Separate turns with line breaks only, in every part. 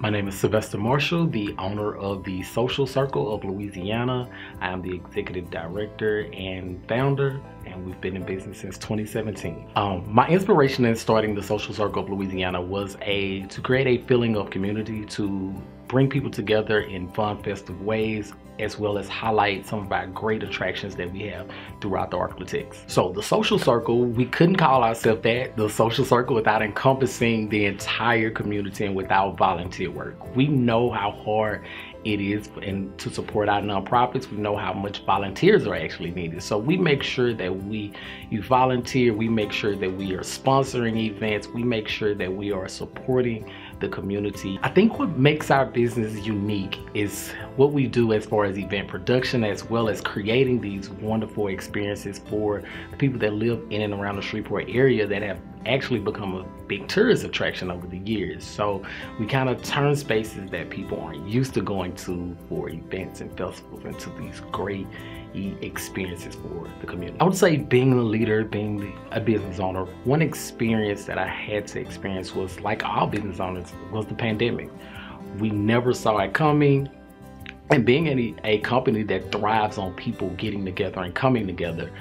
My name is Sylvester Marshall, the owner of the Social Circle of Louisiana. I am the executive director and founder, and we've been in business since 2017. Um, my inspiration in starting the Social Circle of Louisiana was a to create a feeling of community, to bring people together in fun, festive ways, as well as highlight some of our great attractions that we have throughout the Arklatex. So the social circle, we couldn't call ourselves that, the social circle, without encompassing the entire community and without volunteer work. We know how hard it is and to support our nonprofits. We know how much volunteers are actually needed. So we make sure that we you volunteer. We make sure that we are sponsoring events. We make sure that we are supporting the community. I think what makes our business unique is what we do as far as event production as well as creating these wonderful experiences for the people that live in and around the shreveport area that have actually become a big tourist attraction over the years. So we kind of turn spaces that people aren't used to going to for events and festivals into these great experiences for the community. I would say being a leader, being a business owner, one experience that I had to experience was like all business owners was the pandemic. We never saw it coming. And being a, a company that thrives on people getting together and coming together,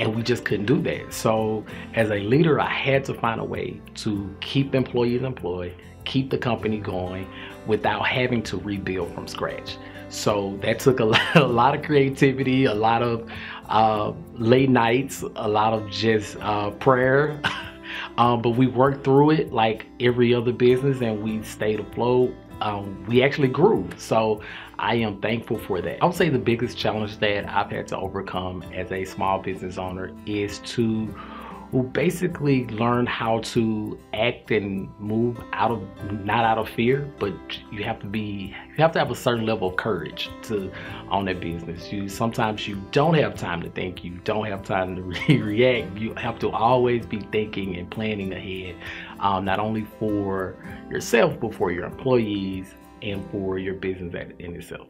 and we just couldn't do that. So as a leader, I had to find a way to keep employees employed, keep the company going without having to rebuild from scratch. So that took a lot, a lot of creativity, a lot of uh, late nights, a lot of just uh, prayer. um, but we worked through it like every other business and we stayed afloat um, we actually grew. So I am thankful for that. I would say the biggest challenge that I've had to overcome as a small business owner is to basically learn how to act and move out of not out of fear but you have to be you have to have a certain level of courage to own that business. You sometimes you don't have time to think you don't have time to re react. You have to always be thinking and planning ahead um, not only for yourself but for your employees and for your business in itself